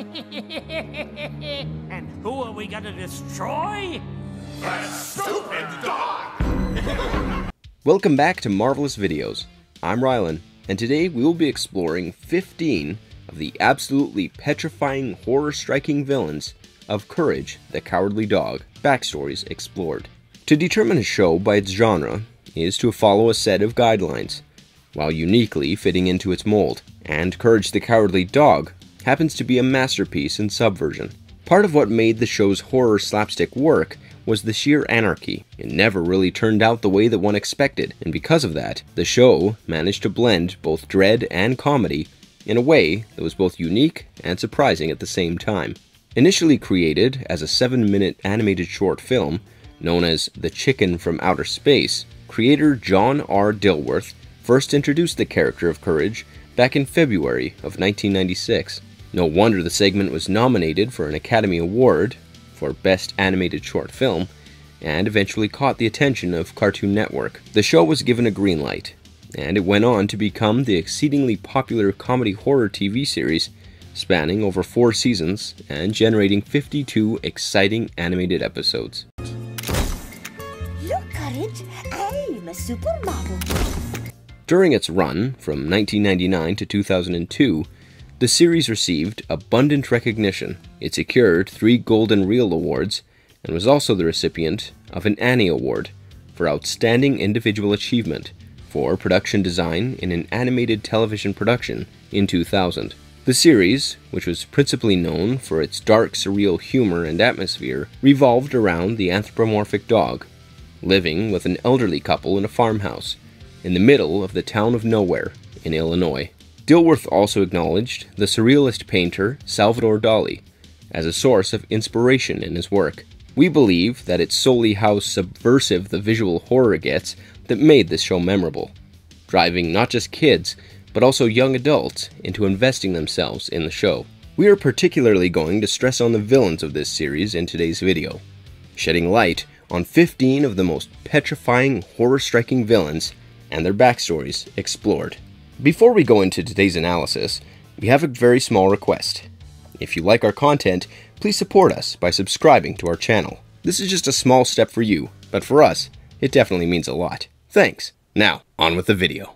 and who are we gonna destroy? That stupid dog! Welcome back to Marvelous Videos. I'm Rylan, and today we will be exploring 15 of the absolutely petrifying, horror striking villains of Courage the Cowardly Dog, backstories explored. To determine a show by its genre is to follow a set of guidelines, while uniquely fitting into its mold, and Courage the Cowardly Dog happens to be a masterpiece in subversion. Part of what made the show's horror slapstick work was the sheer anarchy. It never really turned out the way that one expected, and because of that, the show managed to blend both dread and comedy in a way that was both unique and surprising at the same time. Initially created as a 7 minute animated short film known as The Chicken from Outer Space, creator John R. Dilworth first introduced the character of Courage back in February of 1996. No wonder the segment was nominated for an Academy Award for Best Animated Short Film and eventually caught the attention of Cartoon Network. The show was given a green light, and it went on to become the exceedingly popular comedy horror TV series spanning over four seasons and generating 52 exciting animated episodes. Look, Courage, I'm a supermodel. During its run from 1999 to 2002, the series received abundant recognition. It secured three Golden Reel Awards and was also the recipient of an Annie Award for Outstanding Individual Achievement for production design in an animated television production in 2000. The series, which was principally known for its dark, surreal humor and atmosphere, revolved around the anthropomorphic dog, living with an elderly couple in a farmhouse in the middle of the town of Nowhere in Illinois. Dilworth also acknowledged the surrealist painter Salvador Dali as a source of inspiration in his work. We believe that it's solely how subversive the visual horror gets that made this show memorable, driving not just kids, but also young adults into investing themselves in the show. We are particularly going to stress on the villains of this series in today's video, shedding light on 15 of the most petrifying, horror striking villains and their backstories explored. Before we go into today's analysis, we have a very small request. If you like our content, please support us by subscribing to our channel. This is just a small step for you, but for us, it definitely means a lot. Thanks. Now, on with the video.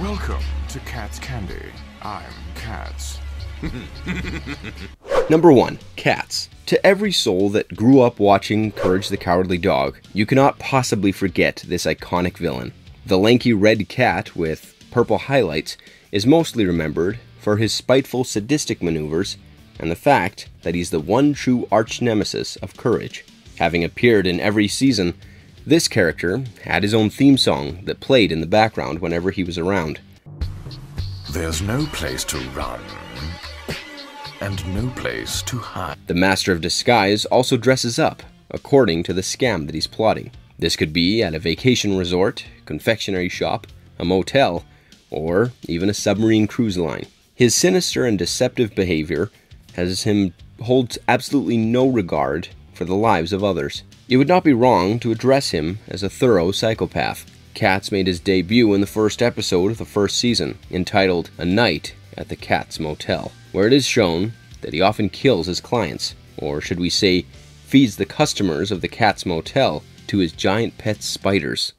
Welcome to Katz Candy. I'm Katz. Number 1. Katz. To every soul that grew up watching Courage the Cowardly Dog, you cannot possibly forget this iconic villain. The lanky red cat with purple highlights is mostly remembered for his spiteful sadistic maneuvers and the fact that he's the one true arch nemesis of Courage. Having appeared in every season, this character had his own theme song that played in the background whenever he was around. There's no place to run, and no place to hide. The Master of Disguise also dresses up, according to the scam that he's plotting. This could be at a vacation resort, confectionery shop, a motel, or even a submarine cruise line. His sinister and deceptive behavior has him hold absolutely no regard for the lives of others. It would not be wrong to address him as a thorough psychopath. Katz made his debut in the first episode of the first season, entitled A Night at the Katz Motel, where it is shown that he often kills his clients, or should we say, feeds the customers of the Katz Motel to his giant pet spiders.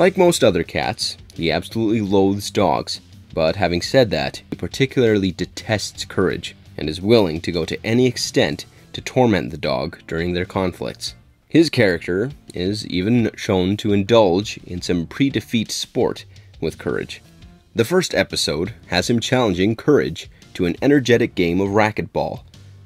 Like most other cats, he absolutely loathes dogs, but having said that, he particularly detests Courage and is willing to go to any extent to torment the dog during their conflicts. His character is even shown to indulge in some pre defeat sport with Courage. The first episode has him challenging Courage to an energetic game of racquetball,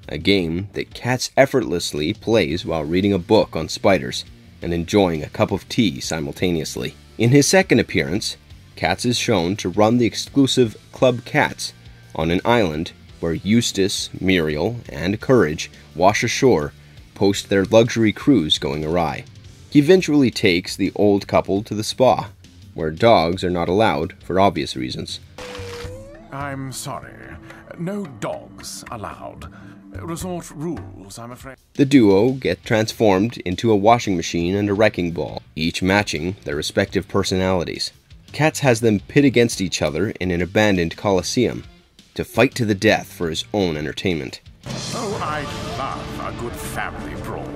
a game that Katz effortlessly plays while reading a book on spiders and enjoying a cup of tea simultaneously. In his second appearance, Katz is shown to run the exclusive Club Katz on an island where Eustace, Muriel, and Courage wash ashore post their luxury cruise going awry. He eventually takes the old couple to the spa, where dogs are not allowed for obvious reasons. I'm sorry. No dogs allowed. Resort rules, I'm afraid. The duo get transformed into a washing machine and a wrecking ball, each matching their respective personalities. Katz has them pit against each other in an abandoned coliseum to fight to the death for his own entertainment. Oh, I love a good family brawl.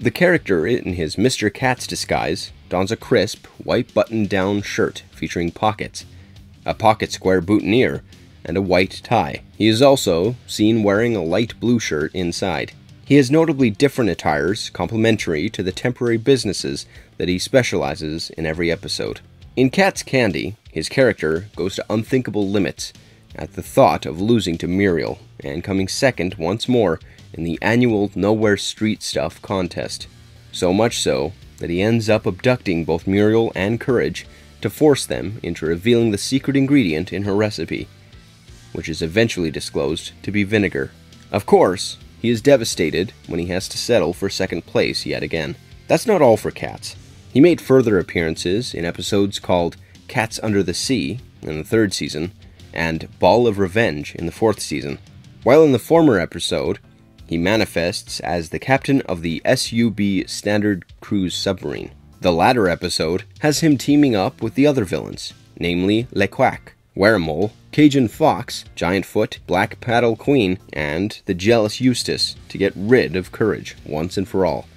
The character, in his Mr. Katz disguise, dons a crisp, white button down shirt featuring pockets, a pocket square boutonniere, and a white tie. He is also seen wearing a light blue shirt inside. He has notably different attires complementary to the temporary businesses that he specializes in every episode. In Katz Candy, his character goes to unthinkable limits at the thought of losing to Muriel and coming second once more in the annual Nowhere Street Stuff contest. So much so that he ends up abducting both Muriel and Courage to force them into revealing the secret ingredient in her recipe which is eventually disclosed to be vinegar. Of course, he is devastated when he has to settle for second place yet again. That's not all for Katz. He made further appearances in episodes called Katz Under the Sea in the third season and Ball of Revenge in the fourth season. While in the former episode, he manifests as the captain of the SUB Standard Cruise submarine. The latter episode has him teaming up with the other villains, namely Le Quack, Weremole, Cajun Fox, Giant Foot, Black Puddle Queen, and the jealous Eustace to get rid of Courage once and for all,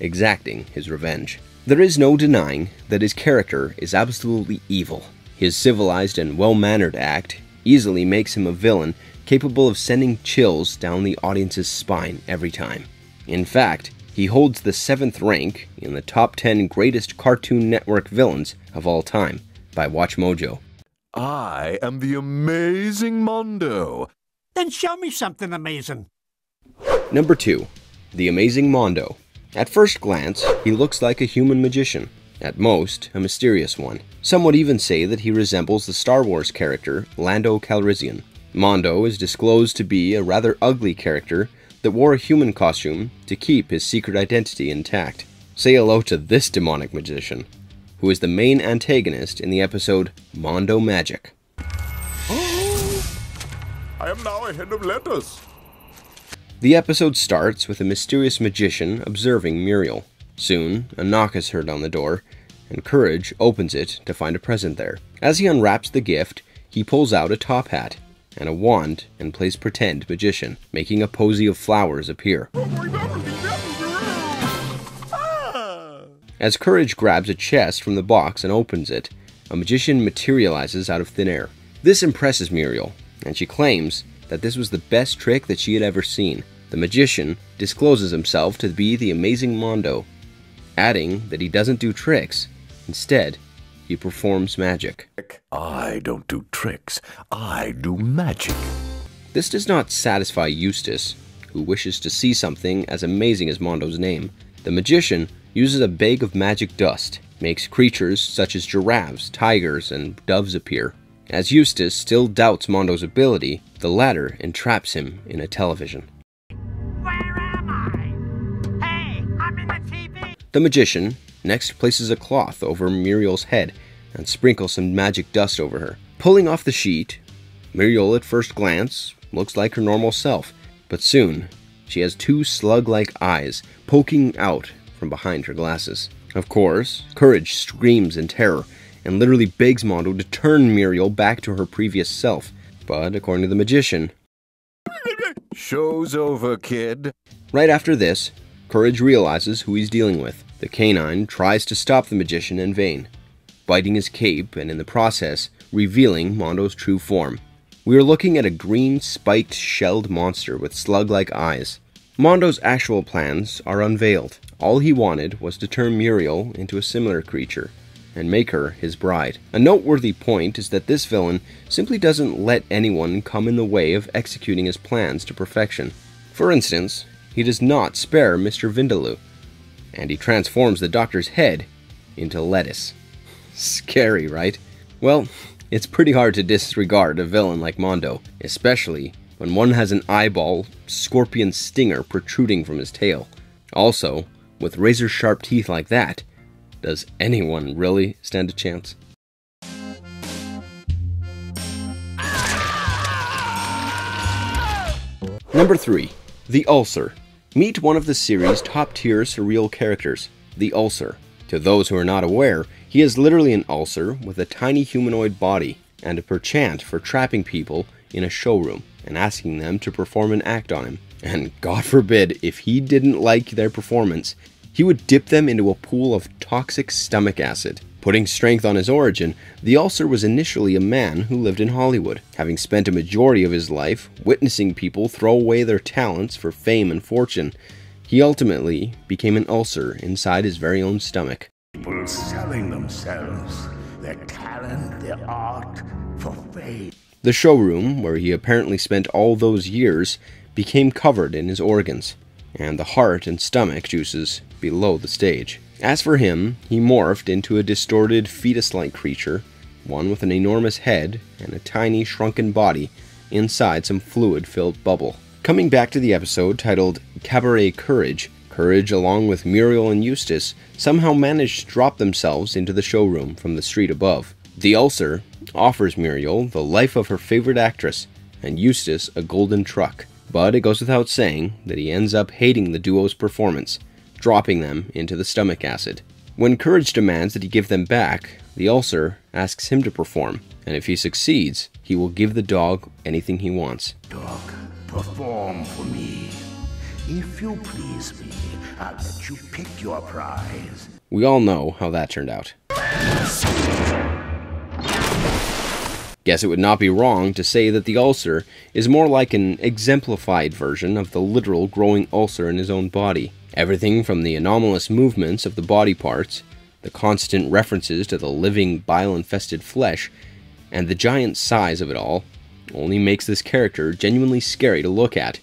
exacting his revenge. There is no denying that his character is absolutely evil. His civilized and well mannered act easily makes him a villain capable of sending chills down the audience's spine every time. In fact, he holds the seventh rank in the top 10 greatest Cartoon Network villains of all time by WatchMojo. I am the amazing Mondo. Then show me something amazing. Number 2. The Amazing Mondo. At first glance, he looks like a human magician, at most, a mysterious one. Some would even say that he resembles the Star Wars character Lando Calrissian. Mondo is disclosed to be a rather ugly character that wore a human costume to keep his secret identity intact. Say hello to this demonic magician who is the main antagonist in the episode Mondo Magic. I am now a head of letters. The episode starts with a mysterious magician observing Muriel. Soon, a knock is heard on the door, and Courage opens it to find a present there. As he unwraps the gift, he pulls out a top hat and a wand and plays pretend magician, making a posy of flowers appear. Oh As Courage grabs a chest from the box and opens it, a magician materializes out of thin air. This impresses Muriel, and she claims that this was the best trick that she had ever seen. The magician discloses himself to be the amazing Mondo, adding that he doesn't do tricks. Instead, he performs magic. I don't do tricks, I do magic. This does not satisfy Eustace, who wishes to see something as amazing as Mondo's name. The magician uses a bag of magic dust, makes creatures such as giraffes, tigers, and doves appear. As Eustace still doubts Mondo's ability, the latter entraps him in a television. Where am I? Hey, I'm in the TV. The magician next places a cloth over Muriel's head and sprinkles some magic dust over her. Pulling off the sheet, Muriel at first glance looks like her normal self, but soon she has two slug like eyes poking out from behind her glasses. Of course, Courage screams in terror and literally begs Mondo to turn Muriel back to her previous self. But according to the magician, Show's over, kid. right after this, Courage realizes who he's dealing with. The canine tries to stop the magician in vain, biting his cape and in the process revealing Mondo's true form. We are looking at a green, spiked, shelled monster with slug like eyes. Mondo's actual plans are unveiled. All he wanted was to turn Muriel into a similar creature and make her his bride. A noteworthy point is that this villain simply doesn't let anyone come in the way of executing his plans to perfection. For instance, he does not spare Mr. Vindaloo, and he transforms the doctor's head into lettuce. Scary, right? Well, it's pretty hard to disregard a villain like Mondo, especially when one has an eyeball scorpion stinger protruding from his tail. Also, with razor sharp teeth like that, does anyone really stand a chance? Number 3. The Ulcer. Meet one of the series' top tier surreal characters, the Ulcer. To those who are not aware, he is literally an ulcer with a tiny humanoid body and a perchant for trapping people in a showroom and asking them to perform an act on him. And God forbid, if he didn't like their performance, he would dip them into a pool of toxic stomach acid. Putting strength on his origin, the ulcer was initially a man who lived in Hollywood, having spent a majority of his life witnessing people throw away their talents for fame and fortune. He ultimately became an ulcer inside his very own stomach. People selling themselves, their talent, their art, for fame. The showroom, where he apparently spent all those years, became covered in his organs, and the heart and stomach juices below the stage. As for him, he morphed into a distorted fetus like creature, one with an enormous head and a tiny shrunken body inside some fluid filled bubble. Coming back to the episode titled Cabaret Courage, Courage, along with Muriel and Eustace, somehow managed to drop themselves into the showroom from the street above. The ulcer offers Muriel the life of her favorite actress, and Eustace a golden truck. But it goes without saying that he ends up hating the duo's performance, dropping them into the stomach acid. When Courage demands that he give them back, the ulcer asks him to perform, and if he succeeds, he will give the dog anything he wants. Dog, perform for me. If you please me, I'll let you pick your prize. We all know how that turned out. Guess it would not be wrong to say that the ulcer is more like an exemplified version of the literal growing ulcer in his own body. Everything from the anomalous movements of the body parts, the constant references to the living bile infested flesh, and the giant size of it all only makes this character genuinely scary to look at,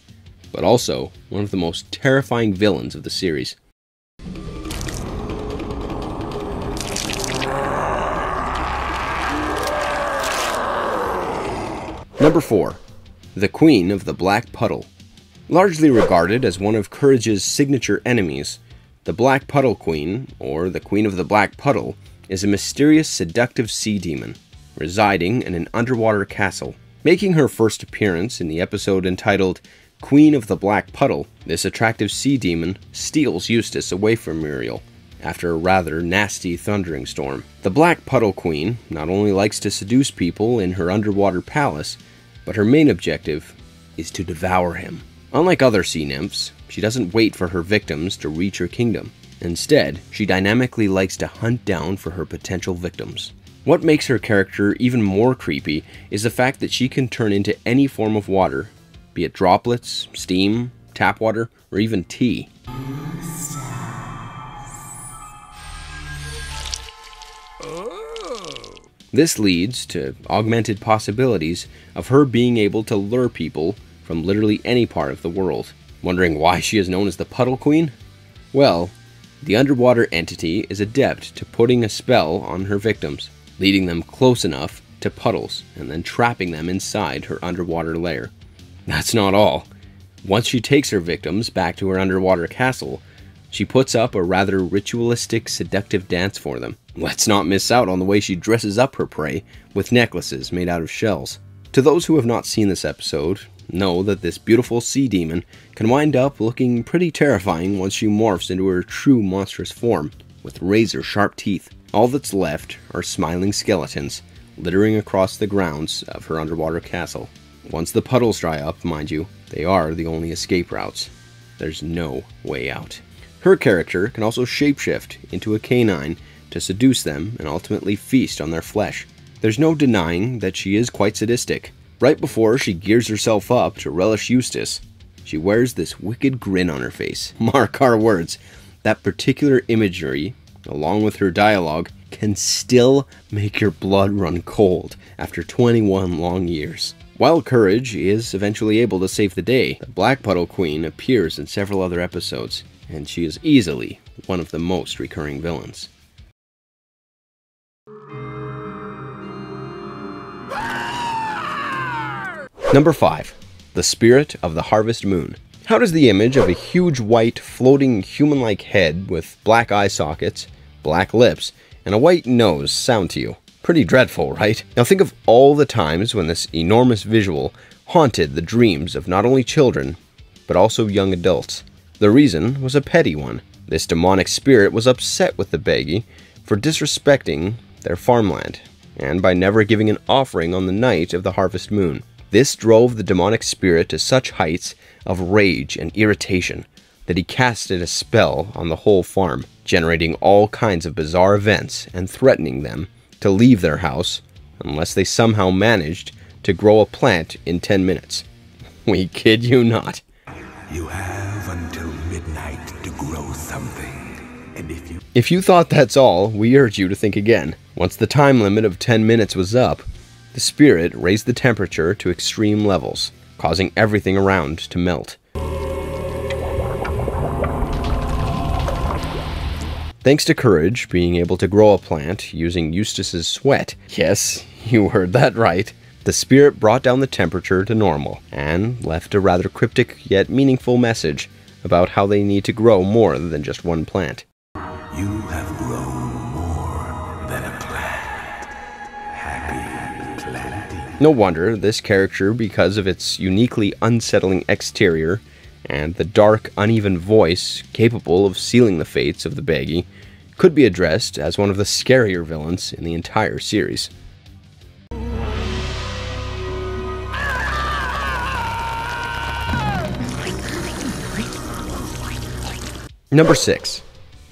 but also one of the most terrifying villains of the series. Number 4. The Queen of the Black Puddle. Largely regarded as one of Courage's signature enemies, the Black Puddle Queen, or the Queen of the Black Puddle, is a mysterious seductive sea demon, residing in an underwater castle. Making her first appearance in the episode entitled Queen of the Black Puddle, this attractive sea demon steals Eustace away from Muriel after a rather nasty thundering storm. The Black Puddle Queen not only likes to seduce people in her underwater palace, but her main objective is to devour him. Unlike other sea nymphs, she doesn't wait for her victims to reach her kingdom. Instead, she dynamically likes to hunt down for her potential victims. What makes her character even more creepy is the fact that she can turn into any form of water, be it droplets, steam, tap water, or even tea. This leads to augmented possibilities of her being able to lure people from literally any part of the world. Wondering why she is known as the Puddle Queen? Well, the underwater entity is adept to putting a spell on her victims, leading them close enough to puddles and then trapping them inside her underwater lair. That's not all. Once she takes her victims back to her underwater castle, she puts up a rather ritualistic, seductive dance for them. Let's not miss out on the way she dresses up her prey with necklaces made out of shells. To those who have not seen this episode, know that this beautiful sea demon can wind up looking pretty terrifying once she morphs into her true monstrous form, with razor sharp teeth. All that's left are smiling skeletons littering across the grounds of her underwater castle. Once the puddles dry up, mind you, they are the only escape routes. There's no way out. Her character can also shapeshift into a canine to seduce them and ultimately feast on their flesh. There's no denying that she is quite sadistic. Right before she gears herself up to relish Eustace, she wears this wicked grin on her face. Mark our words, that particular imagery, along with her dialogue, can still make your blood run cold after 21 long years. While Courage is eventually able to save the day, the Black Puddle Queen appears in several other episodes, and she is easily one of the most recurring villains. Number 5. The Spirit of the Harvest Moon. How does the image of a huge white floating human like head with black eye sockets, black lips, and a white nose sound to you? Pretty dreadful, right? Now think of all the times when this enormous visual haunted the dreams of not only children, but also young adults. The reason was a petty one. This demonic spirit was upset with the Bagge for disrespecting their farmland, and by never giving an offering on the night of the harvest moon. This drove the demonic spirit to such heights of rage and irritation that he casted a spell on the whole farm, generating all kinds of bizarre events and threatening them to leave their house unless they somehow managed to grow a plant in 10 minutes. We kid you not. You have until midnight to grow something. And if you If you thought that's all, we urge you to think again. Once the time limit of 10 minutes was up, the spirit raised the temperature to extreme levels, causing everything around to melt. Thanks to Courage being able to grow a plant using Eustace's sweat, yes, you heard that right, the spirit brought down the temperature to normal and left a rather cryptic yet meaningful message about how they need to grow more than just one plant. you have No wonder this character, because of its uniquely unsettling exterior and the dark, uneven voice capable of sealing the fates of the Bagge, could be addressed as one of the scarier villains in the entire series. Number 6.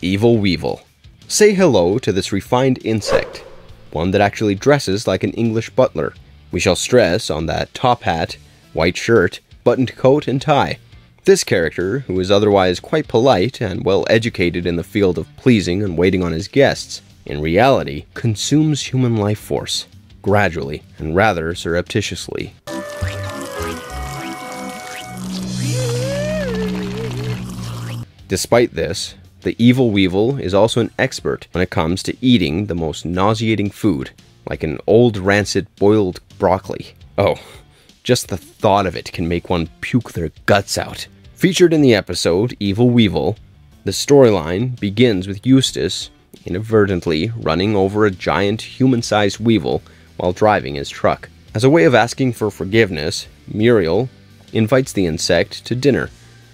Evil Weevil. Say hello to this refined insect, one that actually dresses like an English butler. We shall stress on that top hat, white shirt, buttoned coat, and tie. This character, who is otherwise quite polite and well educated in the field of pleasing and waiting on his guests, in reality consumes human life force, gradually and rather surreptitiously. Despite this, the evil weevil is also an expert when it comes to eating the most nauseating food, like an old rancid boiled broccoli. Oh, just the thought of it can make one puke their guts out. Featured in the episode Evil Weevil, the storyline begins with Eustace inadvertently running over a giant human sized weevil while driving his truck. As a way of asking for forgiveness, Muriel invites the insect to dinner,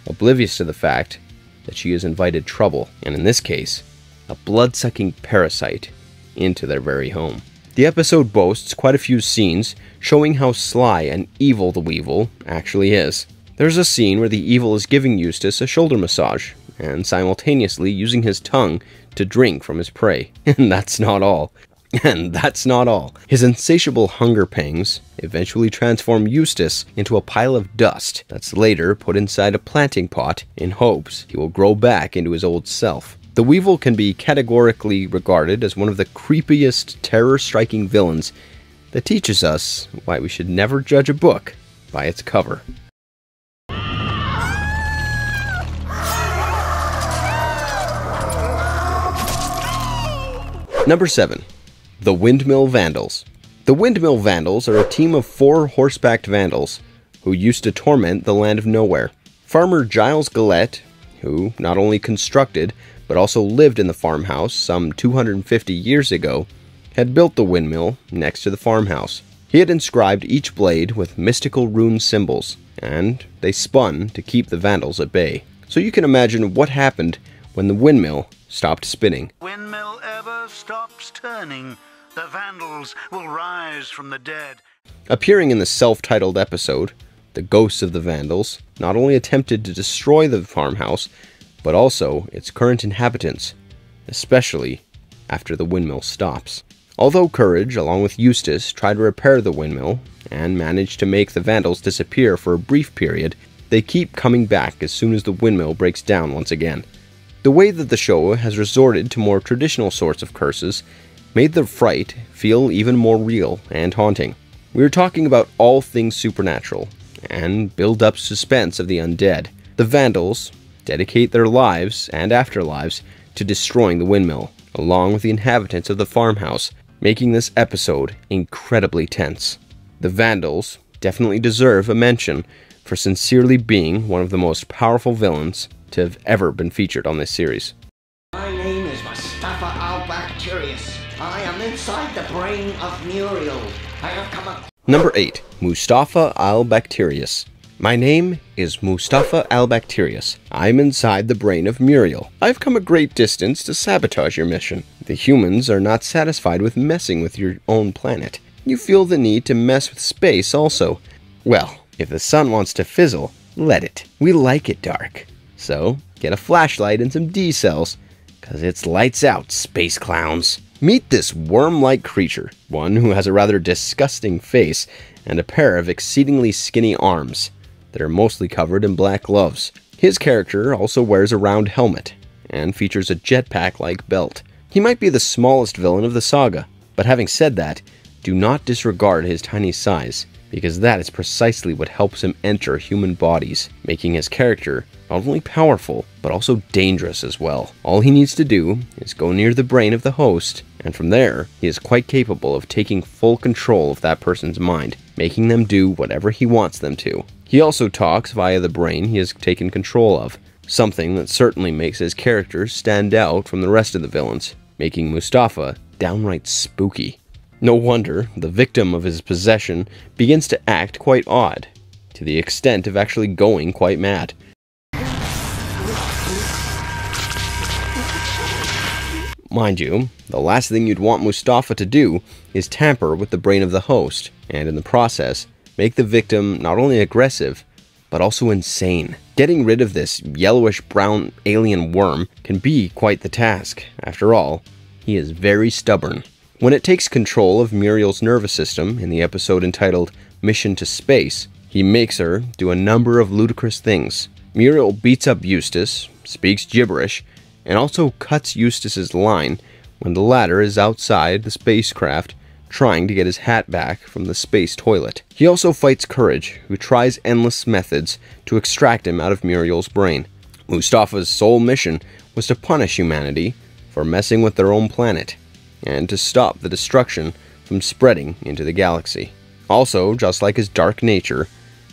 oblivious to the fact that she has invited trouble, and in this case, a blood sucking parasite, into their very home. The episode boasts quite a few scenes showing how sly and evil the Weevil actually is. There's a scene where the Evil is giving Eustace a shoulder massage, and simultaneously using his tongue to drink from his prey. And that's not all. And that's not all. His insatiable hunger pangs eventually transform Eustace into a pile of dust that's later put inside a planting pot in hopes he will grow back into his old self. The Weevil can be categorically regarded as one of the creepiest, terror striking villains that teaches us why we should never judge a book by its cover. Number 7. The Windmill Vandals. The Windmill Vandals are a team of four horsebacked vandals who used to torment the land of nowhere. Farmer Giles Gillette, who not only constructed but also lived in the farmhouse some 250 years ago, had built the windmill next to the farmhouse. He had inscribed each blade with mystical rune symbols, and they spun to keep the vandals at bay. So you can imagine what happened when the windmill stopped spinning. Windmill ever stops turning, the Vandals will rise from the dead. Appearing in the self titled episode, the ghosts of the Vandals not only attempted to destroy the farmhouse, but also its current inhabitants, especially after the windmill stops. Although Courage, along with Eustace, try to repair the windmill and manage to make the Vandals disappear for a brief period, they keep coming back as soon as the windmill breaks down once again. The way that the show has resorted to more traditional sorts of curses made the fright feel even more real and haunting. We are talking about all things supernatural and build up suspense of the undead. The Vandals dedicate their lives and afterlives to destroying the windmill, along with the inhabitants of the farmhouse, making this episode incredibly tense. The Vandals definitely deserve a mention for sincerely being one of the most powerful villains to have ever been featured on this series. My name is Mustafa Al-Bacterius. I am inside the brain of Muriel. I have come. Number 8. Mustafa al Bacterius. My name is Mustafa Albacterius. I'm inside the brain of Muriel. I've come a great distance to sabotage your mission. The humans are not satisfied with messing with your own planet. You feel the need to mess with space also. Well, if the sun wants to fizzle, let it. We like it dark. So, get a flashlight and some D cells, cause it's lights out, space clowns. Meet this worm like creature, one who has a rather disgusting face and a pair of exceedingly skinny arms that are mostly covered in black gloves. His character also wears a round helmet and features a jetpack like belt. He might be the smallest villain of the saga, but having said that, do not disregard his tiny size, because that is precisely what helps him enter human bodies, making his character not only powerful, but also dangerous as well. All he needs to do is go near the brain of the host, and from there, he is quite capable of taking full control of that person's mind, making them do whatever he wants them to. He also talks via the brain he has taken control of, something that certainly makes his character stand out from the rest of the villains, making Mustafa downright spooky. No wonder the victim of his possession begins to act quite odd, to the extent of actually going quite mad. Mind you, the last thing you'd want Mustafa to do is tamper with the brain of the host, and in the process, make the victim not only aggressive, but also insane. Getting rid of this yellowish brown alien worm can be quite the task. After all, he is very stubborn. When it takes control of Muriel's nervous system in the episode entitled Mission to Space, he makes her do a number of ludicrous things. Muriel beats up Eustace, speaks gibberish, and also cuts Eustace's line when the latter is outside the spacecraft trying to get his hat back from the space toilet. He also fights Courage, who tries endless methods to extract him out of Muriel's brain. Mustafa's sole mission was to punish humanity for messing with their own planet and to stop the destruction from spreading into the galaxy. Also, just like his dark nature,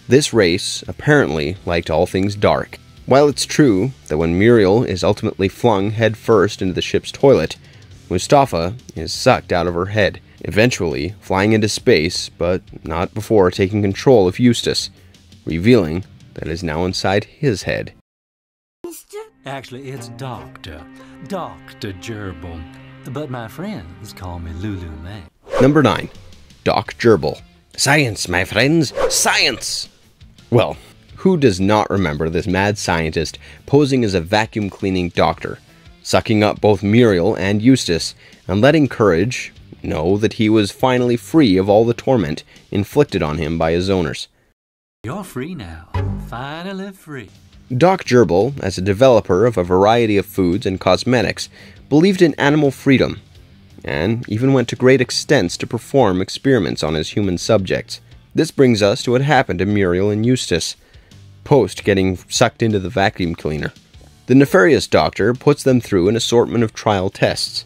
this race apparently liked all things dark. While it's true that when Muriel is ultimately flung headfirst into the ship's toilet, Mustafa is sucked out of her head, eventually flying into space, but not before taking control of Eustace, revealing that it is now inside his head. Mister? Actually, it's Doctor. Dr. Gerbil. But my friends call me Lulu May. Number 9. Doc Gerbil. Science, my friends, science! Well, who does not remember this mad scientist posing as a vacuum cleaning doctor, sucking up both Muriel and Eustace, and letting Courage know that he was finally free of all the torment inflicted on him by his owners? You're free now. Finally free. Doc Gerbil, as a developer of a variety of foods and cosmetics, believed in animal freedom, and even went to great extents to perform experiments on his human subjects. This brings us to what happened to Muriel and Eustace, post getting sucked into the vacuum cleaner. The nefarious doctor puts them through an assortment of trial tests,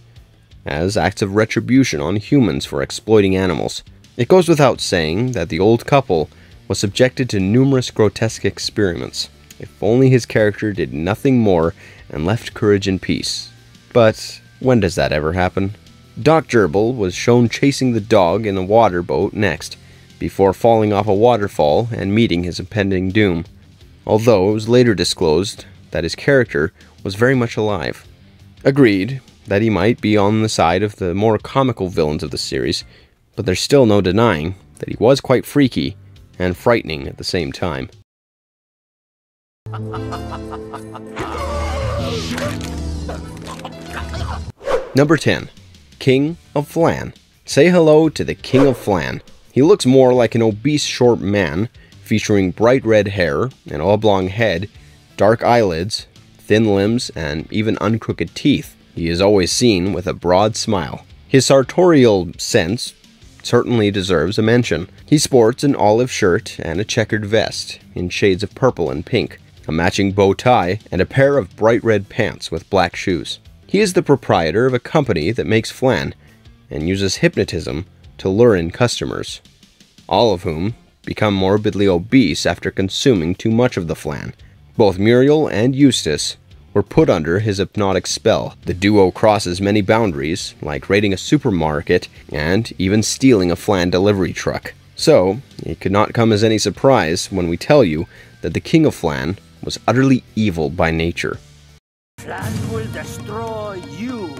as acts of retribution on humans for exploiting animals. It goes without saying that the old couple was subjected to numerous grotesque experiments. If only his character did nothing more and left courage in peace. But when does that ever happen? Doc Gerbil was shown chasing the dog in a water boat next, before falling off a waterfall and meeting his impending doom, although it was later disclosed that his character was very much alive. Agreed that he might be on the side of the more comical villains of the series, but there's still no denying that he was quite freaky and frightening at the same time. Number 10. King of Flan. Say hello to the King of Flan. He looks more like an obese short man, featuring bright red hair, an oblong head, dark eyelids, thin limbs, and even uncrooked teeth. He is always seen with a broad smile. His sartorial sense certainly deserves a mention. He sports an olive shirt and a checkered vest in shades of purple and pink, a matching bow tie, and a pair of bright red pants with black shoes. He is the proprietor of a company that makes flan and uses hypnotism to lure in customers, all of whom become morbidly obese after consuming too much of the flan. Both Muriel and Eustace were put under his hypnotic spell. The duo crosses many boundaries, like raiding a supermarket and even stealing a flan delivery truck. So, it could not come as any surprise when we tell you that the King of Flan was utterly evil by nature. Flan will destroy you.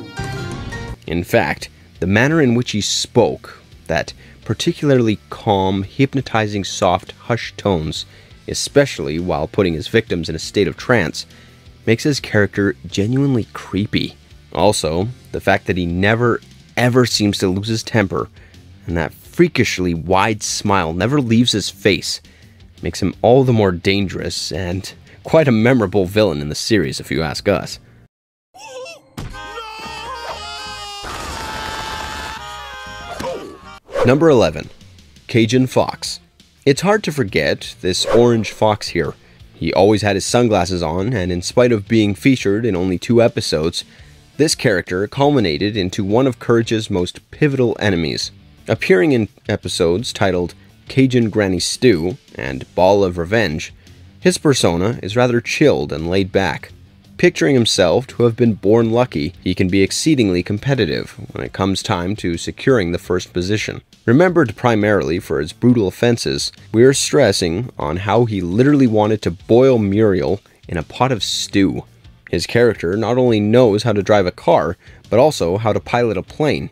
In fact, the manner in which he spoke, that particularly calm, hypnotizing, soft, hushed tones, especially while putting his victims in a state of trance, makes his character genuinely creepy. Also, the fact that he never ever seems to lose his temper, and that freakishly wide smile never leaves his face, makes him all the more dangerous and quite a memorable villain in the series, if you ask us. Number 11 Cajun Fox. It's hard to forget this orange fox here. He always had his sunglasses on, and in spite of being featured in only two episodes, this character culminated into one of Courage's most pivotal enemies. Appearing in episodes titled Cajun Granny Stew and Ball of Revenge, his persona is rather chilled and laid back. Picturing himself to have been born lucky, he can be exceedingly competitive when it comes time to securing the first position. Remembered primarily for his brutal offenses, we are stressing on how he literally wanted to boil Muriel in a pot of stew. His character not only knows how to drive a car, but also how to pilot a plane.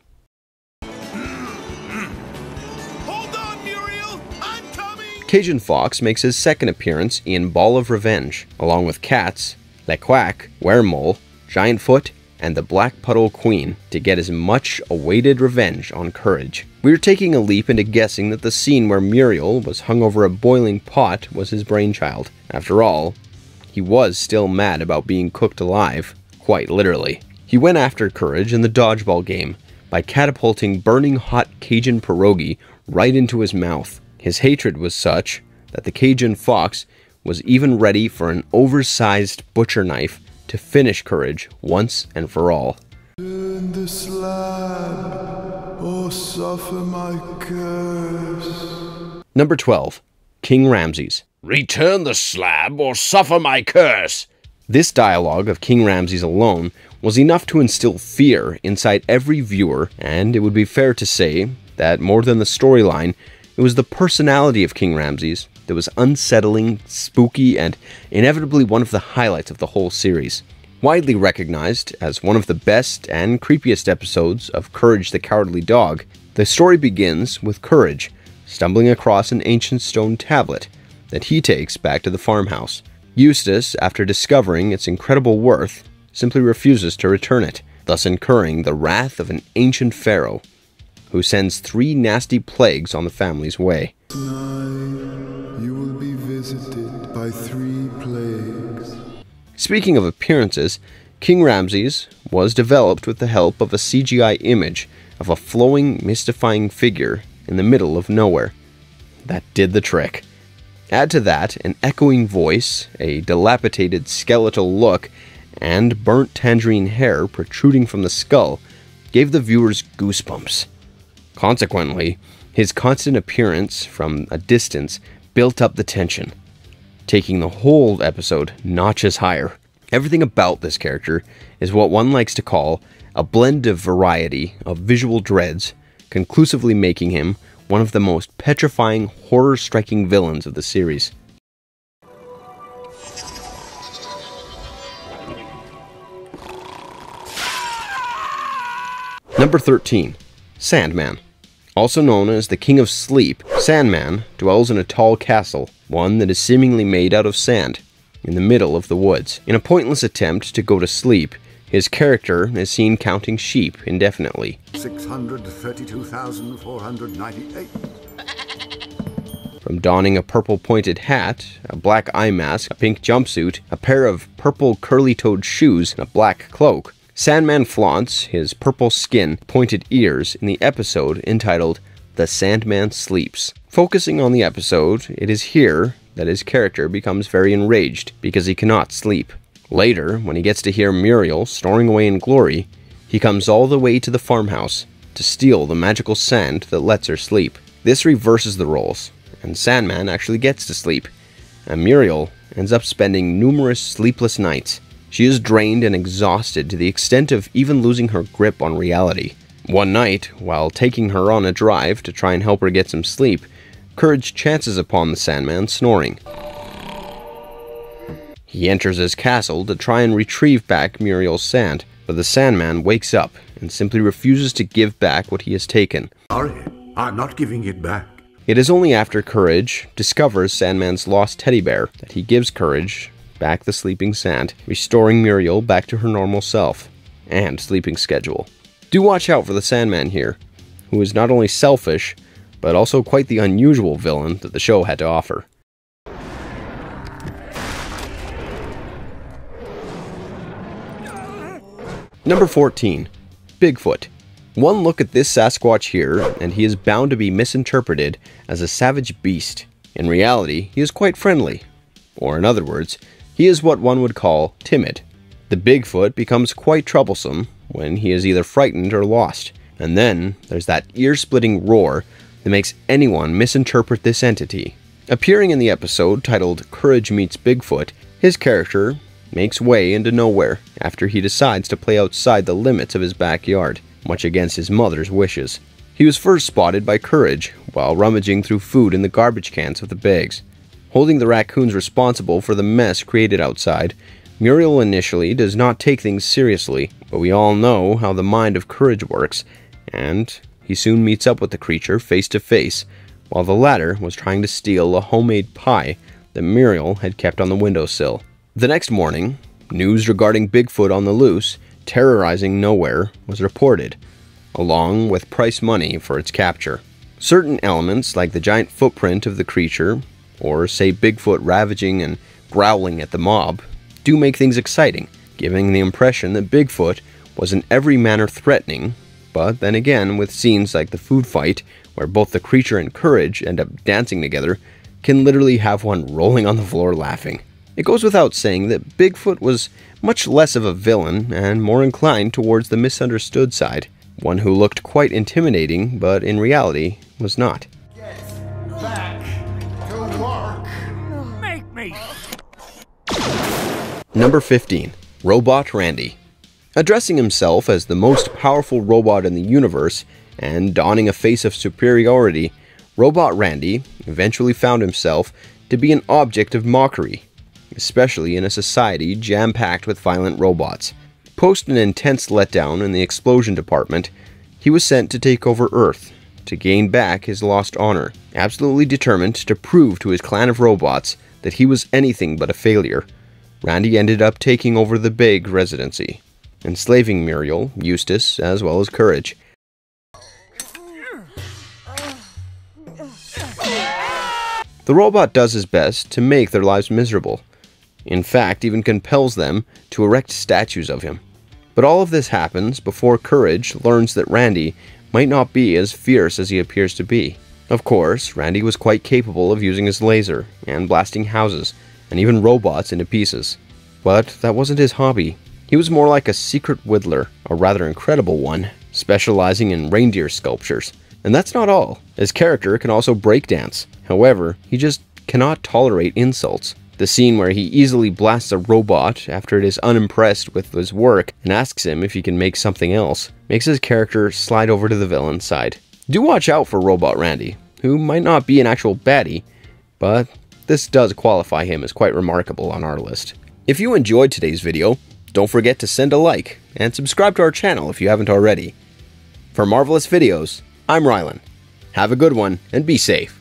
Cajun Fox makes his second appearance in Ball of Revenge, along with Katz, Le Quack, Weremole, Giant Foot, and the Black Puddle Queen to get his much awaited revenge on Courage. We are taking a leap into guessing that the scene where Muriel was hung over a boiling pot was his brainchild. After all, he was still mad about being cooked alive, quite literally. He went after Courage in the dodgeball game by catapulting burning hot Cajun pierogi right into his mouth. His hatred was such that the Cajun fox was even ready for an oversized butcher knife to finish Courage once and for all. Turn the slab, or oh, suffer my curse. Number 12. King Ramses. Return the slab or suffer my curse. This dialogue of King Ramses alone was enough to instill fear inside every viewer, and it would be fair to say that more than the storyline, it was the personality of King Ramses that was unsettling, spooky, and inevitably one of the highlights of the whole series. Widely recognized as one of the best and creepiest episodes of Courage the Cowardly Dog, the story begins with Courage stumbling across an ancient stone tablet that he takes back to the farmhouse. Eustace, after discovering its incredible worth, simply refuses to return it, thus incurring the wrath of an ancient pharaoh who sends three nasty plagues on the family's way. By three plagues. Speaking of appearances, King Ramses was developed with the help of a CGI image of a flowing, mystifying figure in the middle of nowhere. That did the trick. Add to that an echoing voice, a dilapidated skeletal look, and burnt tangerine hair protruding from the skull gave the viewers goosebumps. Consequently, his constant appearance from a distance built up the tension, taking the whole episode notches higher. Everything about this character is what one likes to call a blend of variety of visual dreads, conclusively making him one of the most petrifying, horror striking villains of the series. Number 13 Sandman. Also known as the King of Sleep, Sandman dwells in a tall castle, one that is seemingly made out of sand, in the middle of the woods. In a pointless attempt to go to sleep, his character is seen counting sheep indefinitely. 632,498. From donning a purple pointed hat, a black eye mask, a pink jumpsuit, a pair of purple curly toed shoes, and a black cloak, Sandman flaunts his purple skin, pointed ears in the episode entitled The Sandman Sleeps. Focusing on the episode, it is here that his character becomes very enraged because he cannot sleep. Later, when he gets to hear Muriel snoring away in glory, he comes all the way to the farmhouse to steal the magical sand that lets her sleep. This reverses the roles, and Sandman actually gets to sleep, and Muriel ends up spending numerous sleepless nights. She is drained and exhausted to the extent of even losing her grip on reality. One night, while taking her on a drive to try and help her get some sleep, Courage chances upon the Sandman snoring. He enters his castle to try and retrieve back Muriel's sand, but the Sandman wakes up and simply refuses to give back what he has taken. Sorry, I'm not giving it back. It is only after Courage discovers Sandman's lost teddy bear that he gives Courage back the sleeping sand, restoring Muriel back to her normal self and sleeping schedule. Do watch out for the Sandman here, who is not only selfish, but also quite the unusual villain that the show had to offer. Number 14 Bigfoot. One look at this Sasquatch here, and he is bound to be misinterpreted as a savage beast. In reality, he is quite friendly. Or, in other words, he is what one would call timid. The Bigfoot becomes quite troublesome when he is either frightened or lost, and then there's that ear splitting roar that makes anyone misinterpret this entity. Appearing in the episode titled Courage Meets Bigfoot, his character makes way into nowhere after he decides to play outside the limits of his backyard, much against his mother's wishes. He was first spotted by Courage while rummaging through food in the garbage cans of the Bagges. Holding the raccoons responsible for the mess created outside, Muriel initially does not take things seriously, but we all know how the mind of Courage works, and he soon meets up with the creature face to face, while the latter was trying to steal a homemade pie that Muriel had kept on the windowsill. The next morning, news regarding Bigfoot on the loose, terrorizing nowhere, was reported, along with price money for its capture. Certain elements, like the giant footprint of the creature, or say Bigfoot ravaging and growling at the mob, do make things exciting, giving the impression that Bigfoot was in every manner threatening, but then again, with scenes like the food fight, where both the creature and Courage end up dancing together, can literally have one rolling on the floor laughing. It goes without saying that Bigfoot was much less of a villain and more inclined towards the misunderstood side, one who looked quite intimidating, but in reality was not. Number 15 Robot Randy. Addressing himself as the most powerful robot in the universe and donning a face of superiority, Robot Randy eventually found himself to be an object of mockery, especially in a society jam packed with violent robots. Post an intense letdown in the explosion department, he was sent to take over Earth to gain back his lost honor, absolutely determined to prove to his clan of robots that he was anything but a failure. Randy ended up taking over the Bagge residency, enslaving Muriel, Eustace, as well as Courage. The robot does his best to make their lives miserable. In fact, even compels them to erect statues of him. But all of this happens before Courage learns that Randy might not be as fierce as he appears to be. Of course, Randy was quite capable of using his laser and blasting houses and even robots into pieces. But that wasn't his hobby. He was more like a secret whittler, a rather incredible one, specializing in reindeer sculptures. And that's not all. His character can also breakdance. However, he just cannot tolerate insults. The scene where he easily blasts a robot after it is unimpressed with his work and asks him if he can make something else makes his character slide over to the villain's side. Do watch out for Robot Randy, who might not be an actual baddie, but this does qualify him as quite remarkable on our list. If you enjoyed today's video, don't forget to send a like and subscribe to our channel if you haven't already. For Marvelous Videos, I'm Rylan. Have a good one and be safe.